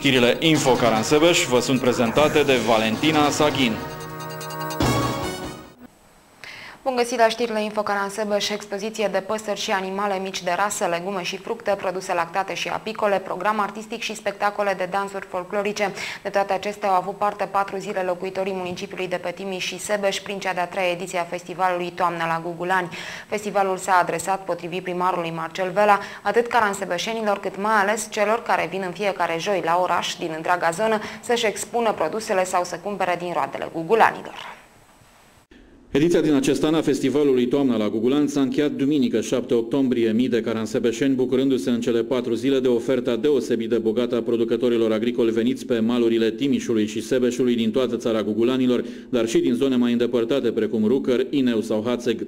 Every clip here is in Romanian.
Știrile Info Caransebeș vă sunt prezentate de Valentina Saghin. Bun găsit la știrile Infocaransebeș, și expoziție de păsări și animale mici de rasă, legume și fructe, produse lactate și apicole, program artistic și spectacole de dansuri folclorice. De toate acestea au avut parte patru zile locuitorii municipiului de pe Timiș și Sebeș prin cea de-a treia ediție a festivalului Toamna la Gugulani. Festivalul s-a adresat, potrivit primarului Marcel Vela, atât caransebeșenilor cât mai ales celor care vin în fiecare joi la oraș din întreaga zonă să-și expună produsele sau să cumpere din roadele gugulanilor. Ediția din acest an a festivalului Toamna la Gugulan s-a încheiat duminică 7 octombrie, mii de caransebeșeni bucurându-se în cele patru zile de oferta deosebit de bogată a producătorilor agricoli veniți pe malurile Timișului și Sebeșului din toată țara Gugulanilor, dar și din zone mai îndepărtate precum Rucăr, Ineu sau Hațeg.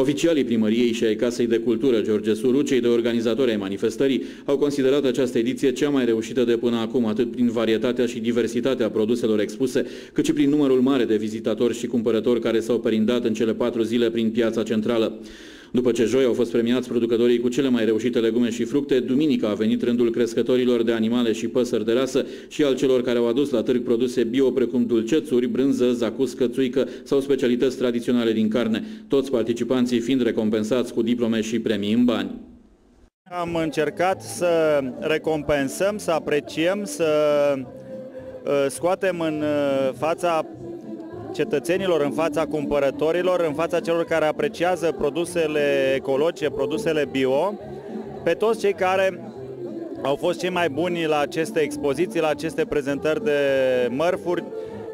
Oficialii primăriei și ai Casei de Cultură George Suru, cei de organizatori ai manifestării, au considerat această ediție cea mai reușită de până acum, atât prin varietatea și diversitatea produselor expuse, cât și prin numărul mare de vizitatori și cumpărători care s-au perindat în cele patru zile prin piața centrală. După ce joi au fost premiați producătorii cu cele mai reușite legume și fructe, duminica a venit rândul crescătorilor de animale și păsări de rasă și al celor care au adus la târg produse bio precum dulcețuri, brânză, zacuscă, țuică sau specialități tradiționale din carne, toți participanții fiind recompensați cu diplome și premii în bani. Am încercat să recompensăm, să apreciem, să uh, scoatem în uh, fața cetățenilor, în fața cumpărătorilor, în fața celor care apreciază produsele ecologice, produsele bio, pe toți cei care au fost cei mai buni la aceste expoziții, la aceste prezentări de mărfuri,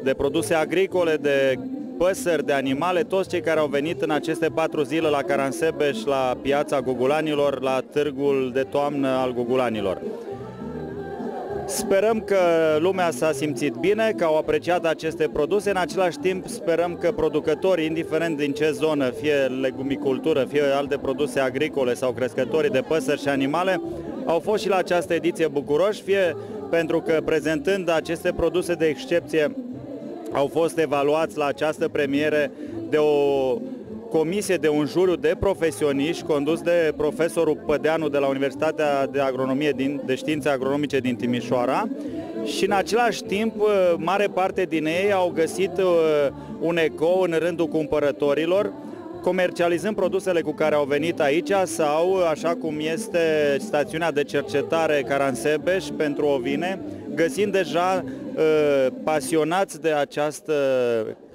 de produse agricole, de păsări, de animale, toți cei care au venit în aceste patru zile la Caransebeș, la piața Gugulanilor, la târgul de toamnă al Gugulanilor. Sperăm că lumea s-a simțit bine, că au apreciat aceste produse. În același timp sperăm că producătorii, indiferent din ce zonă, fie legumicultură, fie alte produse agricole sau crescătorii de păsări și animale, au fost și la această ediție bucuroși, fie pentru că prezentând aceste produse de excepție au fost evaluați la această premiere de o comisie de un juriu de profesioniști condus de profesorul Pădeanu de la Universitatea de Agronomie din, de Științe Agronomice din Timișoara. Și în același timp uh, mare parte din ei au găsit uh, un eco în rândul cumpărătorilor comercializând produsele cu care au venit aici sau, așa cum este stațiunea de cercetare Caransebeș pentru ovine, găsind deja uh, pasionați de această Uh,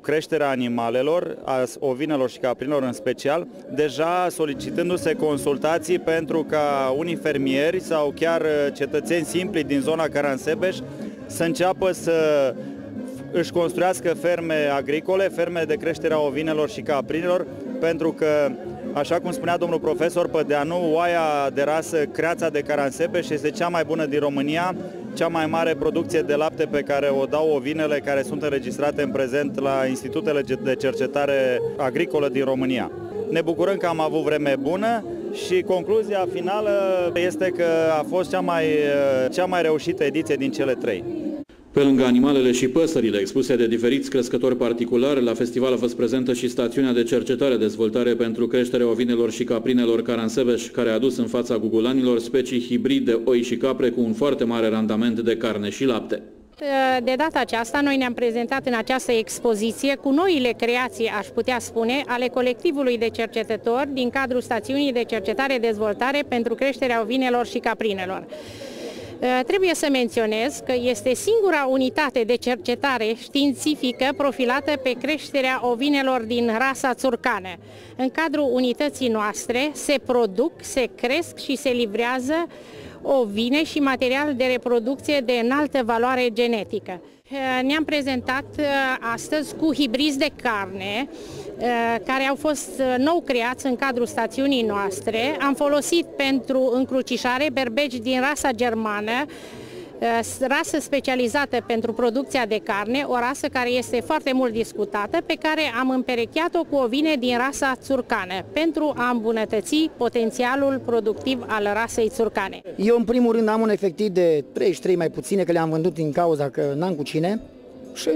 creșterea animalelor, a ovinelor și caprinelor în special, deja solicitându-se consultații pentru ca unii fermieri sau chiar uh, cetățeni simpli din zona Caransebeș să înceapă să își construiască ferme agricole, ferme de creștere a ovinelor și caprinelor, pentru că, așa cum spunea domnul profesor Pădeanu, oaia de rasă creața de Caransebeș este cea mai bună din România cea mai mare producție de lapte pe care o dau ovinele care sunt înregistrate în prezent la institutele de cercetare agricolă din România. Ne bucurăm că am avut vreme bună și concluzia finală este că a fost cea mai, cea mai reușită ediție din cele trei. Pe lângă animalele și păsările expuse de diferiți crescători particulari, la festival a fost prezentă și stațiunea de cercetare-dezvoltare pentru creșterea ovinelor și caprinelor Caransebeș, care a adus în fața gugulanilor specii hibride de oi și capre cu un foarte mare randament de carne și lapte. De data aceasta, noi ne-am prezentat în această expoziție cu noile creații, aș putea spune, ale colectivului de cercetători din cadrul stațiunii de cercetare-dezvoltare pentru creșterea ovinelor și caprinelor. Eh, trebuie să menționez că este singura unitate de cercetare științifică profilată pe creșterea ovinelor din rasa țurcană. În cadrul unității noastre se produc, se cresc și se livrează ovine și material de reproducție de înaltă valoare genetică. Eh, ne-am prezentat eh, astăzi cu hibrizi de carne, Eh, care au fost eh, nou creați în cadrul stațiunii noastre. Am folosit pentru încrucișare berbeci din rasa germană, eh, rasă specializată pentru producția de carne, o rasă care este foarte mult discutată, pe care am împerecheat-o cu ovine din rasa țurcană, pentru a îmbunătăți potențialul productiv al rasei țurcane. Eu, în primul rând, am un efectiv de 33 mai puține, că le-am vândut din cauza că n-am cu cine, și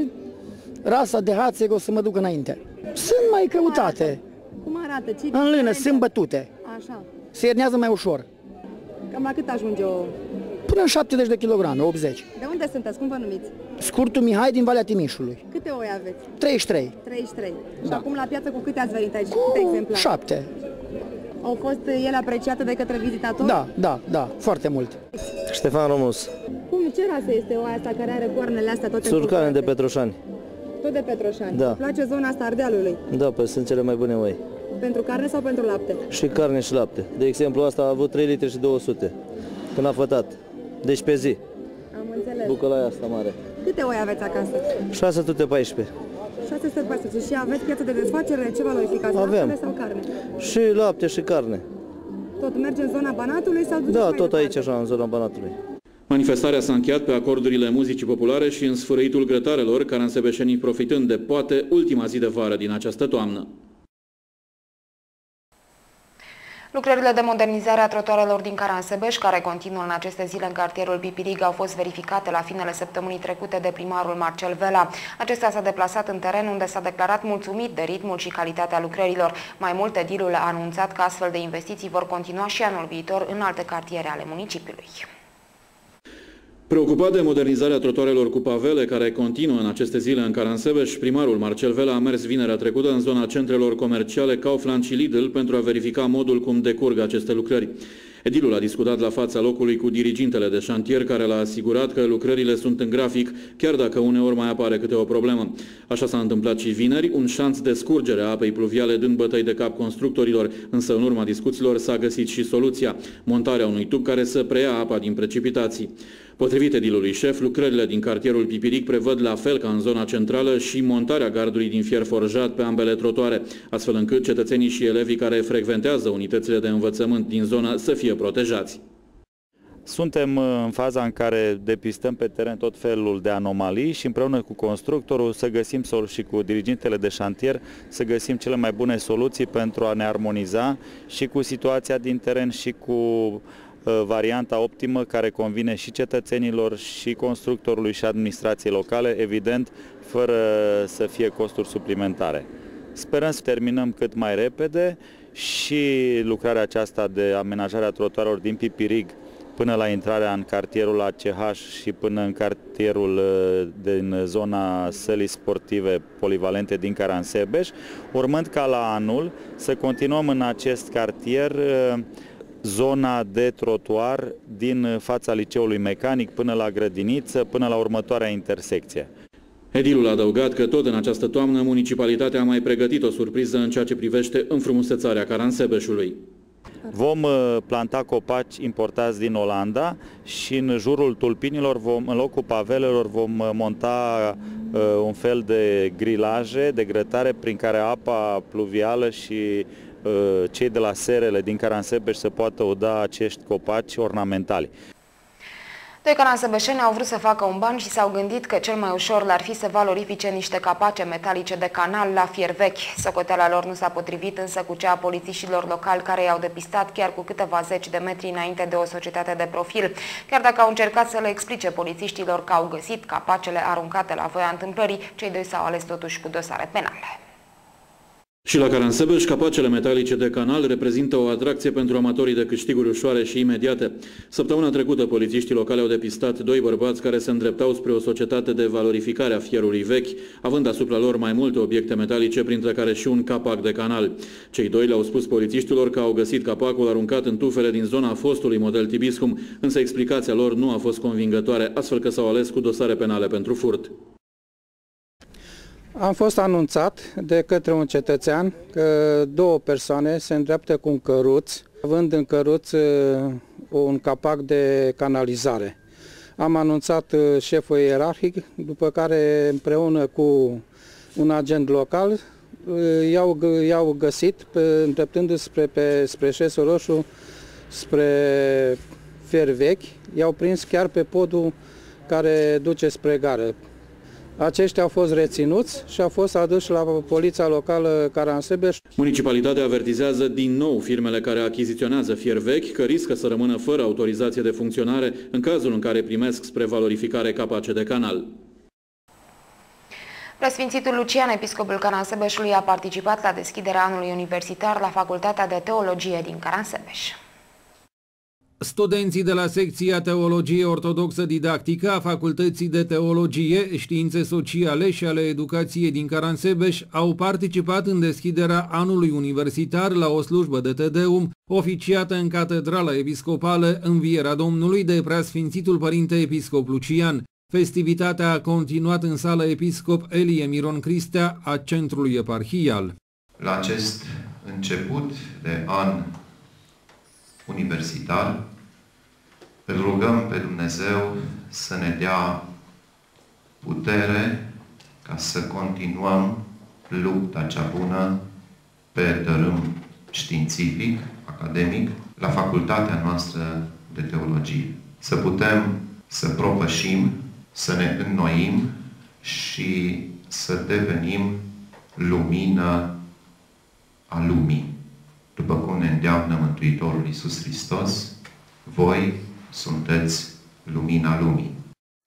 rasa de hațeg o să mă duc înainte. Sunt mai căutate. Cum arată? Ce în lână, sunt bătute. Așa. Se iernează mai ușor. Cam la cât ajunge o până în 70 de kilograme, 80. De unde sunteți? Cum vă numiți? Scurtul Mihai din Valea Timișului. Câte oi aveți? 33. 33. Da. Și Da. acum la piață cu câte ați venit aici? Cu Câte exemplare? 7. Au fost ele apreciate de către vizitatori? Da, da, da, foarte mult. Ștefan Romus, Cum, ce rasă este oaia asta care are coarnele astea toate surcane de încurcate? Petroșani. Tot de Petroșani. Da. Îți place zona asta Ardealului? Da, păi sunt cele mai bune oi. Pentru carne sau pentru lapte? Și carne și lapte. De exemplu, asta a avut 3 litri și 200 când a fătat. Deci pe zi. Am înțeles. Bucălaia asta mare. Câte oi aveți acasă? 614. 614. Și aveți piață de desfacere? Ce valorificați? Avem. Laptele sau carne? Și lapte și carne. Tot merge în zona Banatului sau duceți Da, mai tot departe? aici așa, în zona Banatului. Manifestarea s-a încheiat pe acordurile muzicii populare și în sfârâitul grătarelor, caransebeșenii profitând de poate ultima zi de vară din această toamnă. Lucrările de modernizare a trotuarelor din Caransebeș, care continuă în aceste zile în cartierul Pipirig, au fost verificate la finele săptămânii trecute de primarul Marcel Vela. Acesta s-a deplasat în teren unde s-a declarat mulțumit de ritmul și calitatea lucrărilor. Mai multe edilul a anunțat că astfel de investiții vor continua și anul viitor în alte cartiere ale municipiului. Preocupat de modernizarea trotuarelor cu pavele care continuă în aceste zile în Caransebeș, primarul Marcel Vela a mers vinerea trecută în zona centrelor comerciale Kaufland și Lidl pentru a verifica modul cum decurg aceste lucrări. Edilul a discutat la fața locului cu dirigintele de șantier care l-a asigurat că lucrările sunt în grafic, chiar dacă uneori mai apare câte o problemă. Așa s-a întâmplat și vineri, un șanț de scurgere a apei pluviale dând bătăi de cap constructorilor, însă în urma discuțiilor s-a găsit și soluția, montarea unui tub care să preia apa din precipitații. Potrivit edilului șef, lucrările din cartierul Pipiric prevăd la fel ca în zona centrală și montarea gardului din fier forjat pe ambele trotoare, astfel încât cetățenii și elevii care frecventează unitățile de învățământ din zonă să fie protejați. Suntem uh, în faza în care depistăm pe teren tot felul de anomalii și împreună cu constructorul să găsim sol- și cu dirigintele de șantier să găsim cele mai bune soluții pentru a ne armoniza și cu situația din teren și cu uh, varianta optimă care convine și cetățenilor și constructorului și administrației locale, evident, fără să fie costuri suplimentare. Sperăm să terminăm cât mai repede și lucrarea aceasta de amenajare a trotuarelor din Pipirig până la intrarea în cartierul ACH și până în cartierul uh, din zona sălii sportive polivalente din Caransebeș, urmând ca la anul să continuăm în acest cartier uh, zona de trotuar din fața liceului mecanic până la grădiniță, până la următoarea intersecție. Edilul a adăugat că tot în această toamnă municipalitatea a mai pregătit o surpriză în ceea ce privește înfrumusețarea Caransebeșului. Vom uh, planta copaci importați din Olanda și în jurul tulpinilor, vom, în locul pavelelor, vom uh, monta uh, un fel de grilaje de grătare prin care apa pluvială și uh, cei de la serele din Caransebeș să poată uda acești copaci ornamentali. Doi canasebeșeni au vrut să facă un ban și s-au gândit că cel mai ușor le-ar fi să valorifice niște capace metalice de canal la fier vechi. Socoteala lor nu s-a potrivit însă cu cea a polițiștilor locali care i-au depistat chiar cu câteva zeci de metri înainte de o societate de profil. Chiar dacă au încercat să le explice polițiștilor că au găsit capacele aruncate la voia întâmplării, cei doi s-au ales totuși cu dosare penale. Și la Caransebeș, capacele metalice de canal reprezintă o atracție pentru amatorii de câștiguri ușoare și imediate. Săptămâna trecută, polițiștii locale au depistat doi bărbați care se îndreptau spre o societate de valorificare a fierului vechi, având asupra lor mai multe obiecte metalice, printre care și un capac de canal. Cei doi le-au spus polițiștilor că au găsit capacul aruncat în tufele din zona fostului model Tibiscum, însă explicația lor nu a fost convingătoare, astfel că s-au ales cu dosare penale pentru furt. Am fost anunțat de către un cetățean că două persoane se îndreaptă cu un căruț, având în căruț uh, un capac de canalizare. Am anunțat uh, șeful ierarhic, după care împreună cu un agent local uh, i-au, gă- i-au găsit, pe, îndreptându-se spre, pe, spre șesul roșu, spre fier vechi, i-au prins chiar pe podul care duce spre gară. Aceștia au fost reținuți și au fost aduși la poliția locală Caransebeș. Municipalitatea avertizează din nou firmele care achiziționează fier vechi că riscă să rămână fără autorizație de funcționare în cazul în care primesc spre valorificare capace de canal. Preasfințitul Lucian, episcopul Caransebeșului, a participat la deschiderea anului universitar la Facultatea de Teologie din Caransebeș. Studenții de la secția Teologie Ortodoxă Didactică a Facultății de Teologie, Științe Sociale și ale Educației din Caransebeș au participat în deschiderea anului universitar la o slujbă de Tedeum oficiată în Catedrala Episcopală Învierea Domnului de Preasfințitul Părinte Episcop Lucian. Festivitatea a continuat în sală Episcop Elie Miron Cristea a Centrului Eparhial. La acest început de an universitar, îl rugăm pe Dumnezeu să ne dea putere ca să continuăm lupta cea bună pe tărâm științific, academic, la facultatea noastră de teologie. Să putem să propășim, să ne înnoim și să devenim lumină a lumii. După cum ne îndeamnă Mântuitorul Iisus Hristos, voi sunteți lumina lumii.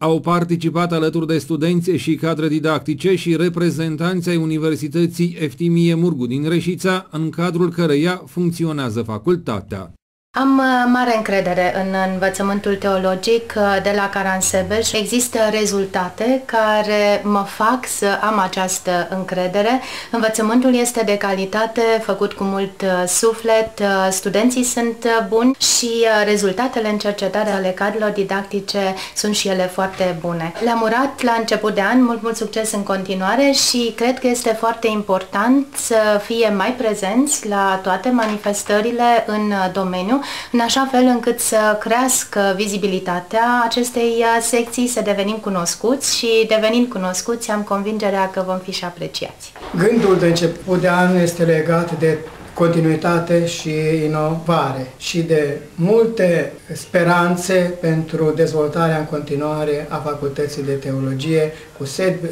Au participat alături de studenți și cadre didactice și reprezentanți ai Universității Eftimie Murgu din Reșița, în cadrul căreia funcționează facultatea. Am uh, mare încredere în învățământul teologic uh, de la Caransebeș. Există rezultate care mă fac să am această încredere. Învățământul este de calitate, făcut cu mult uh, suflet, studenții sunt buni și rezultatele în cercetare ale cadrelor didactice sunt și ele foarte bune. Le-am urat la început de an, mult, mult succes în continuare și cred că este foarte important să fie mai prezenți la toate manifestările în domeniu în așa fel încât să crească vizibilitatea acestei uh, secții, să devenim cunoscuți și devenind cunoscuți am convingerea că vom fi și apreciați. Gândul de început de an este legat de continuitate și inovare și de multe speranțe pentru dezvoltarea în continuare a Facultății de Teologie cu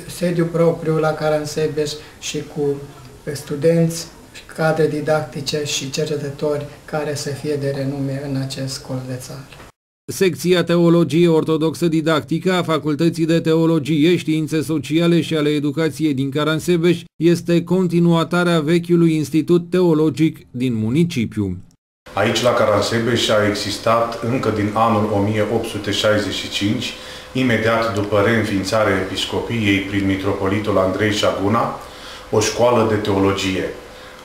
sediu propriu la Caransebeș și cu studenți cadre didactice și cercetători care să fie de renume în acest col de țară. Secția Teologie Ortodoxă Didactică a Facultății de Teologie, Științe Sociale și ale Educației din Caransebeș este continuatarea vechiului Institut Teologic din municipiu. Aici, la Caransebeș, a existat încă din anul 1865, imediat după reînființarea episcopiei prin mitropolitul Andrei Șaguna, o școală de teologie.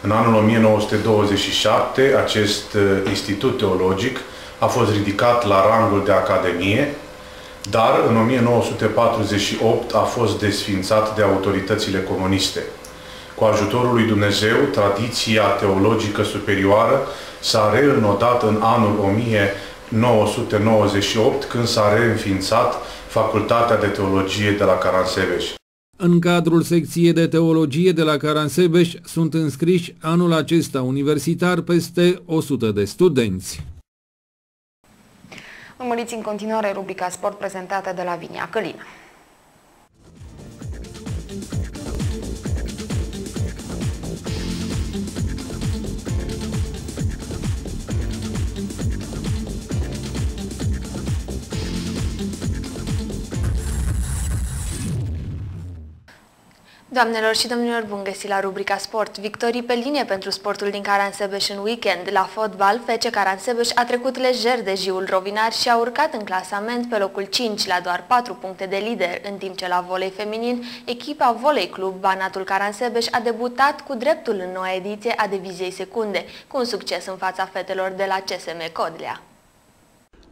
În anul 1927, acest uh, institut teologic a fost ridicat la rangul de academie, dar în 1948 a fost desfințat de autoritățile comuniste. Cu ajutorul lui Dumnezeu, tradiția teologică superioară s-a reînnodat în anul 1998, când s-a reînființat Facultatea de Teologie de la Caransebeș. În cadrul secției de teologie de la Caransebeș sunt înscriși anul acesta universitar peste 100 de studenți. Urmăriți în continuare rubrica Sport prezentată de la Vinia Călina. Doamnelor și domnilor, bun găsit la rubrica Sport. Victorii pe linie pentru sportul din Caransebeș în weekend. La fotbal, FC Caransebeș a trecut lejer de Jiul Rovinar și a urcat în clasament pe locul 5 la doar 4 puncte de lider, în timp ce la volei feminin, echipa Volei Club Banatul Caransebeș a debutat cu dreptul în noua ediție a diviziei secunde, cu un succes în fața fetelor de la CSM Codlea.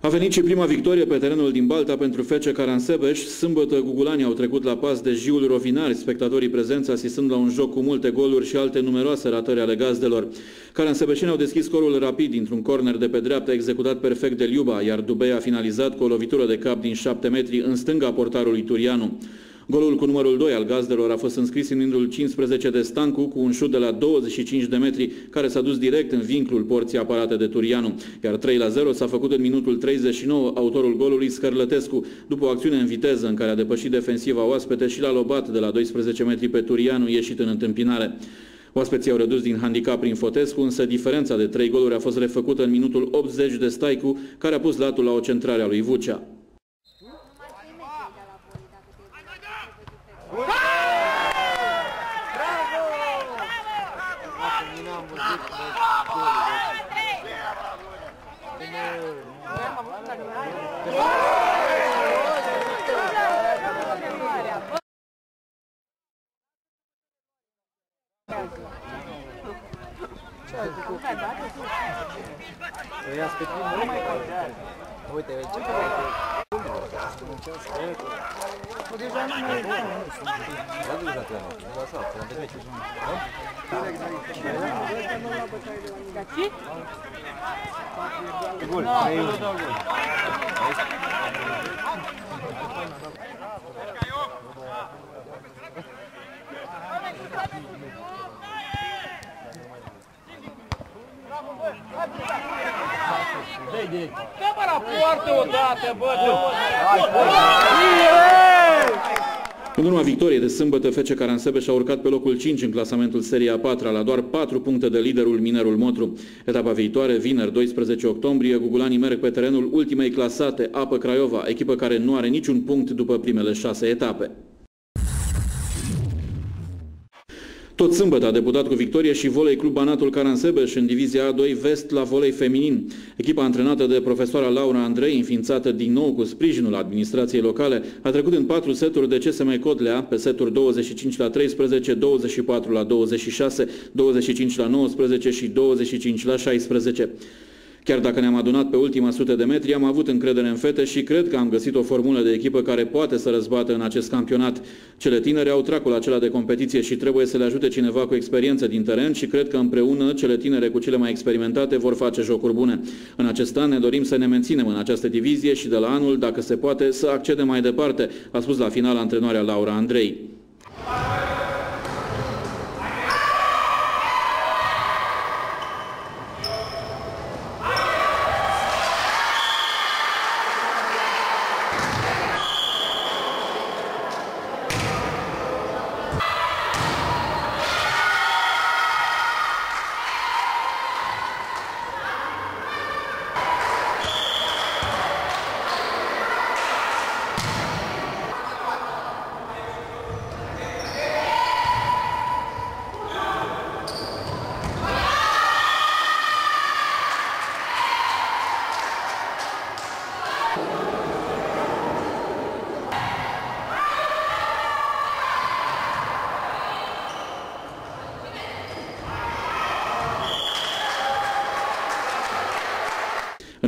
A venit și prima victorie pe terenul din Balta pentru FC Caransebeș. Sâmbătă, gugulanii au trecut la pas de Jiul Rovinari, spectatorii prezenți asistând la un joc cu multe goluri și alte numeroase ratări ale gazdelor. Caransebeșeni au deschis scorul rapid dintr-un corner de pe dreapta executat perfect de Liuba, iar Dubei a finalizat cu o lovitură de cap din 7 metri în stânga portarului Turianu. Golul cu numărul 2 al gazdelor a fost înscris în minutul 15 de Stancu cu un șut de la 25 de metri care s-a dus direct în vinclul porții aparate de Turianu, iar 3 la 0 s-a făcut în minutul 39 autorul golului Scărlătescu, după o acțiune în viteză în care a depășit defensiva oaspete și l-a lobat de la 12 metri pe Turianu ieșit în întâmpinare. Oaspeții au redus din handicap prin Fotescu, însă diferența de 3 goluri a fost refăcută în minutul 80 de Staicu, care a pus latul la o centrare a lui Vucea. Să ia pe timp, nu mai contează. Uite, ce Nu, deja nu mai e. Da, deja te-am. Nu, așa, te-am de meci. Gaci? Gol, 3-1. Dă-mă la poartă odată, bă, În urma victoriei de sâmbătă, FC Caransebeș a urcat pe locul 5 în clasamentul seria a 4 la doar 4 puncte de liderul Minerul Motru. Etapa viitoare, vineri 12 octombrie, gugulanii merg pe terenul ultimei clasate, Apă Craiova, echipă care nu are niciun punct după primele șase etape. Tot sâmbătă a debutat cu victorie și volei Club Banatul Caransebeș în divizia A2 Vest la volei feminin. Echipa antrenată de profesoara Laura Andrei, înființată din nou cu sprijinul administrației locale, a trecut în patru seturi de CSM Codlea, pe seturi 25 la 13, 24 la 26, 25 la 19 și 25 la 16. Chiar dacă ne-am adunat pe ultima sută de metri, am avut încredere în fete și cred că am găsit o formulă de echipă care poate să răzbată în acest campionat. Cele tinere au tracul acela de competiție și trebuie să le ajute cineva cu experiență din teren și cred că împreună cele tinere cu cele mai experimentate vor face jocuri bune. În acest an ne dorim să ne menținem în această divizie și de la anul, dacă se poate, să accedem mai departe, a spus la final antrenoarea Laura Andrei.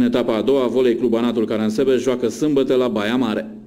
În etapa a doua, volei Club Anatul Caransebe joacă sâmbătă la Baia Mare.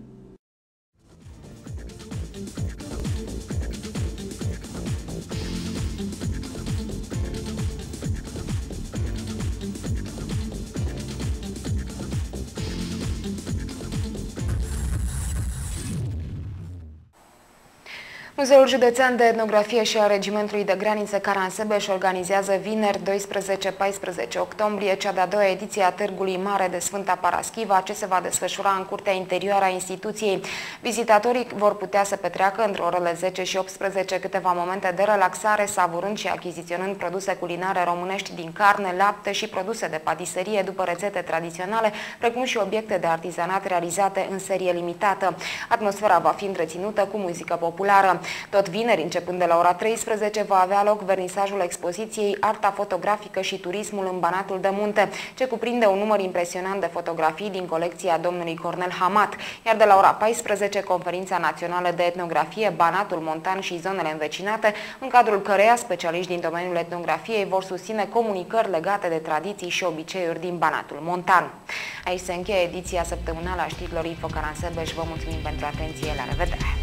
Muzeul Județean de Etnografie și a Regimentului de Graniță Caransebeș organizează vineri 12-14 octombrie cea de-a doua ediție a Târgului Mare de Sfânta Paraschiva, ce se va desfășura în curtea interioară a instituției. Vizitatorii vor putea să petreacă între orele 10 și 18 câteva momente de relaxare, savurând și achiziționând produse culinare românești din carne, lapte și produse de patiserie după rețete tradiționale, precum și obiecte de artizanat realizate în serie limitată. Atmosfera va fi întreținută cu muzică populară. Tot vineri, începând de la ora 13, va avea loc vernisajul expoziției Arta fotografică și turismul în Banatul de Munte, ce cuprinde un număr impresionant de fotografii din colecția domnului Cornel Hamat, iar de la ora 14, conferința națională de etnografie Banatul Montan și zonele învecinate, în cadrul căreia specialiști din domeniul etnografiei vor susține comunicări legate de tradiții și obiceiuri din Banatul Montan. Aici se încheie ediția săptămânală a știrilor Info Caransebeș. Vă mulțumim pentru atenție. La revedere!